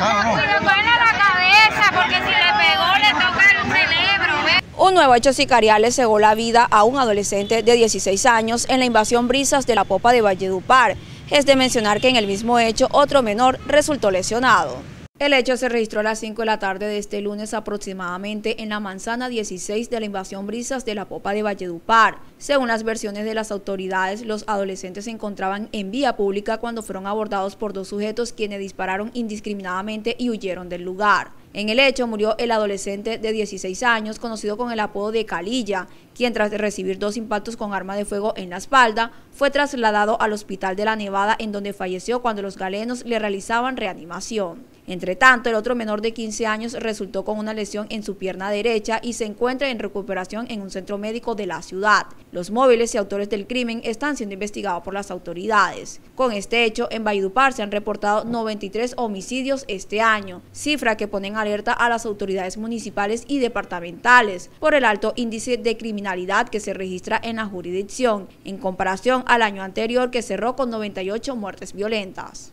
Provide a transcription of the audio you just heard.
la cabeza porque si le pegó le toca el cerebro. ¿ves? Un nuevo hecho sicarial le cegó la vida a un adolescente de 16 años en la invasión Brisas de la Popa de Valledupar. Es de mencionar que en el mismo hecho otro menor resultó lesionado. El hecho se registró a las 5 de la tarde de este lunes aproximadamente en la manzana 16 de la invasión Brisas de la Popa de Valledupar. Según las versiones de las autoridades, los adolescentes se encontraban en vía pública cuando fueron abordados por dos sujetos quienes dispararon indiscriminadamente y huyeron del lugar. En el hecho murió el adolescente de 16 años, conocido con el apodo de Calilla, quien tras recibir dos impactos con arma de fuego en la espalda, fue trasladado al hospital de la Nevada en donde falleció cuando los galenos le realizaban reanimación. Entre tanto, el otro menor de 15 años resultó con una lesión en su pierna derecha y se encuentra en recuperación en un centro médico de la ciudad. Los móviles y autores del crimen están siendo investigados por las autoridades. Con este hecho, en Valledupar se han reportado 93 homicidios este año, cifra que ponen alerta a las autoridades municipales y departamentales por el alto índice de criminalidad que se registra en la jurisdicción, en comparación al año anterior que cerró con 98 muertes violentas.